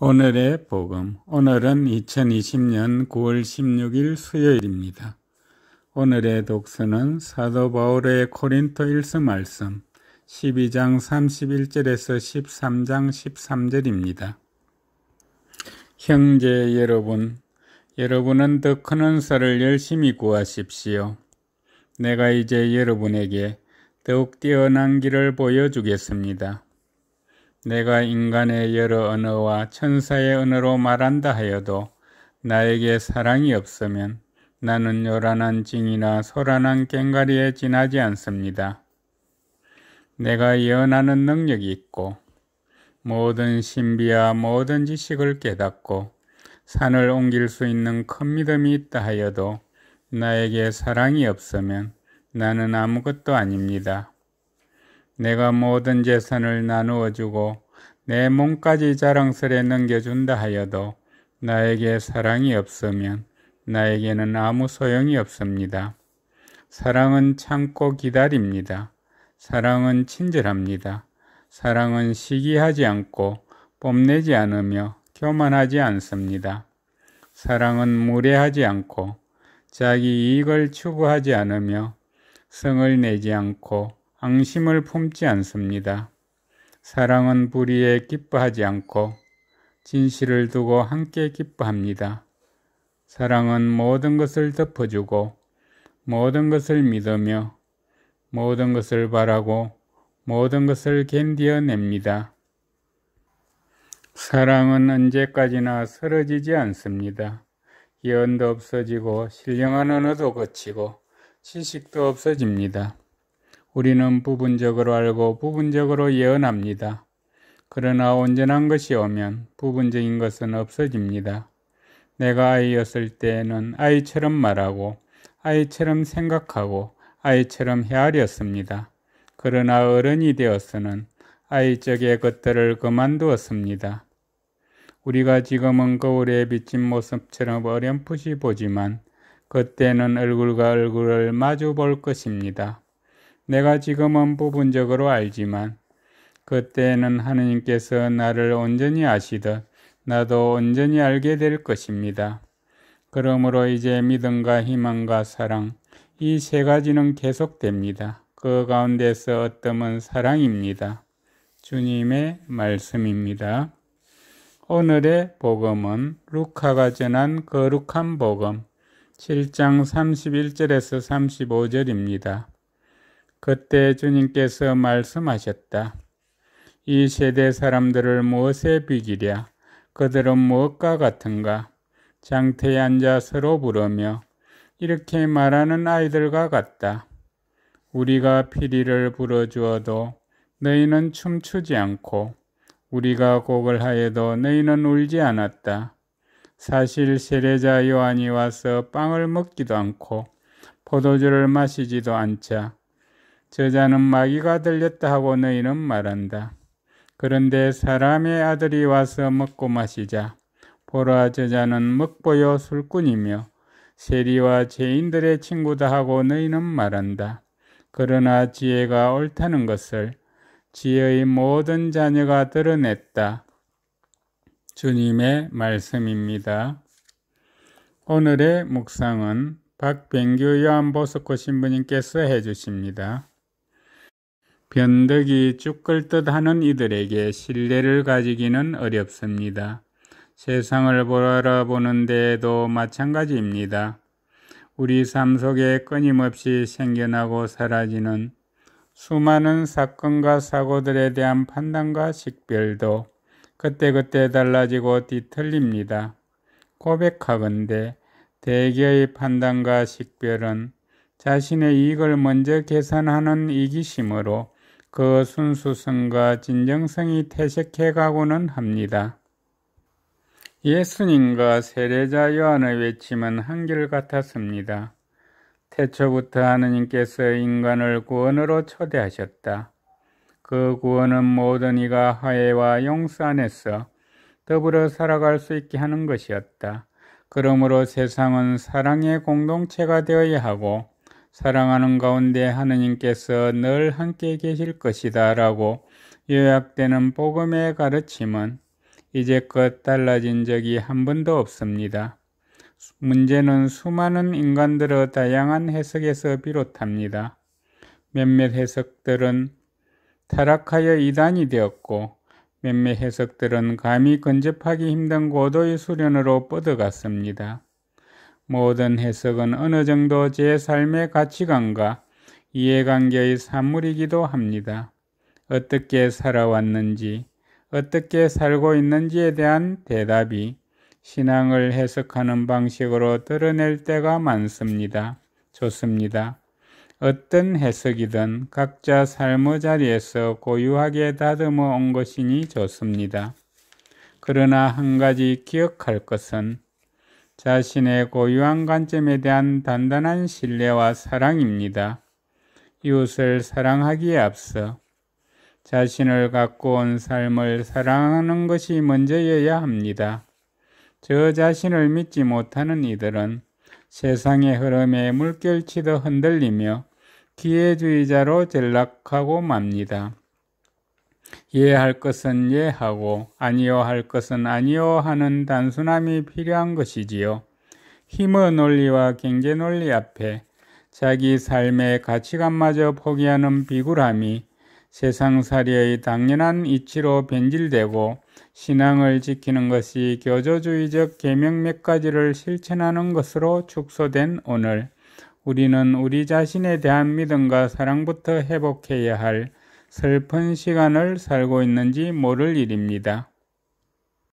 오늘의 복음. 오늘은 2020년 9월 16일 수요일입니다. 오늘의 독서는 사도 바울의 코린토 1서 말씀 12장 31절에서 13장 13절입니다. 형제 여러분, 여러분은 더 큰 은사를 열심히 구하십시오. 내가 이제 여러분에게 더욱 뛰어난 길을 보여주겠습니다. 내가 인간의 여러 언어와 천사의 언어로 말한다 하여도 나에게 사랑이 없으면 나는 요란한 징이나 소란한 꽹가리에 지나지 않습니다. 내가 예언하는 능력이 있고 모든 신비와 모든 지식을 깨닫고 산을 옮길 수 있는 큰 믿음이 있다 하여도 나에게 사랑이 없으면 나는 아무것도 아닙니다. 내가 모든 재산을 나누어 주고 내 몸까지 자랑스레 넘겨준다 하여도 나에게 사랑이 없으면 나에게는 아무 소용이 없습니다. 사랑은 참고 기다립니다. 사랑은 친절합니다. 사랑은 시기하지 않고 뽐내지 않으며 교만하지 않습니다. 사랑은 무례하지 않고 자기 이익을 추구하지 않으며 성을 내지 않고 앙심을 품지 않습니다. 사랑은 불의에 기뻐하지 않고 진실을 두고 함께 기뻐합니다. 사랑은 모든 것을 덮어주고 모든 것을 믿으며 모든 것을 바라고 모든 것을 견디어냅니다. 사랑은 언제까지나 쓰러지지 않습니다. 예언도 없어지고 신령한 언어도 거치고 지식도 없어집니다. 우리는 부분적으로 알고 부분적으로 예언합니다. 그러나 온전한 것이 오면 부분적인 것은 없어집니다. 내가 아이였을 때는 아이처럼 말하고 아이처럼 생각하고 아이처럼 헤아렸습니다. 그러나 어른이 되어서는 아이적의 것들을 그만두었습니다. 우리가 지금은 거울에 비친 모습처럼 어렴풋이 보지만 그때는 얼굴과 얼굴을 마주 볼 것입니다. 내가 지금은 부분적으로 알지만 그때는 하느님께서 나를 온전히 아시듯 나도 온전히 알게 될 것입니다. 그러므로 이제 믿음과 희망과 사랑 이 세 가지는 계속됩니다. 그 가운데서 어떤 사랑입니다. 주님의 말씀입니다. 오늘의 복음은 루카가 전한 거룩한 복음 7장 31절에서 35절입니다. 그때 주님께서 말씀하셨다. 이 세대 사람들을 무엇에 비기랴? 그들은 무엇과 같은가? 장태에 앉아 서로 부르며 이렇게 말하는 아이들과 같다. 우리가 피리를 불어주어도 너희는 춤추지 않고 우리가 곡을 하여도 너희는 울지 않았다. 사실 세례자 요한이 와서 빵을 먹기도 않고 포도주를 마시지도 않자 저자는 마귀가 들렸다 하고 너희는 말한다. 그런데 사람의 아들이 와서 먹고 마시자 보라 저자는 먹보요 술꾼이며 세리와 죄인들의 친구다 하고 너희는 말한다. 그러나 지혜가 옳다는 것을 지혜의 모든 자녀가 드러냈다. 주님의 말씀입니다. 오늘의 묵상은 박병규 요한보스코 신부님께서 해주십니다. 변덕이 쭉 끓듯 하는 이들에게 신뢰를 가지기는 어렵습니다. 세상을 바라보는 데에도 마찬가지입니다. 우리 삶 속에 끊임없이 생겨나고 사라지는 수많은 사건과 사고들에 대한 판단과 식별도 그때그때 달라지고 뒤틀립니다. 고백하건대 대개의 판단과 식별은 자신의 이익을 먼저 계산하는 이기심으로 그 순수성과 진정성이 퇴색해 가고는 합니다. 예수님과 세례자 요한의 외침은 한결같았습니다. 태초부터 하느님께서 인간을 구원으로 초대하셨다. 그 구원은 모든 이가 화해와 용서 안에서 더불어 살아갈 수 있게 하는 것이었다. 그러므로 세상은 사랑의 공동체가 되어야 하고 사랑하는 가운데 하느님께서 늘 함께 계실 것이다 라고 요약되는 복음의 가르침은 이제껏 달라진 적이 한 번도 없습니다. 문제는 수많은 인간들의 다양한 해석에서 비롯합니다. 몇몇 해석들은 타락하여 이단이 되었고 몇몇 해석들은 감히 근접하기 힘든 고도의 수련으로 뻗어갔습니다. 모든 해석은 어느 정도 제 삶의 가치관과 이해관계의 산물이기도 합니다. 어떻게 살아왔는지, 어떻게 살고 있는지에 대한 대답이 신앙을 해석하는 방식으로 드러낼 때가 많습니다. 좋습니다. 어떤 해석이든 각자 삶의 자리에서 고유하게 다듬어 온 것이니 좋습니다. 그러나 한 가지 기억할 것은 자신의 고유한 관점에 대한 단단한 신뢰와 사랑입니다. 이웃을 사랑하기에 앞서 자신을 갖고 온 삶을 사랑하는 것이 먼저여야 합니다. 저 자신을 믿지 못하는 이들은 세상의 흐름에 물결치듯 흔들리며 기회주의자로 전락하고 맙니다. 이해할 것은 이해하고 아니요 할 것은 아니요 하는 단순함이 필요한 것이지요. 힘의 논리와 경제 논리 앞에 자기 삶의 가치관마저 포기하는 비굴함이 세상살이의 당연한 이치로 변질되고 신앙을 지키는 것이 교조주의적 계명 몇 가지를 실천하는 것으로 축소된 오늘 우리는 우리 자신에 대한 믿음과 사랑부터 회복해야 할 슬픈 시간을 살고 있는지 모를 일입니다.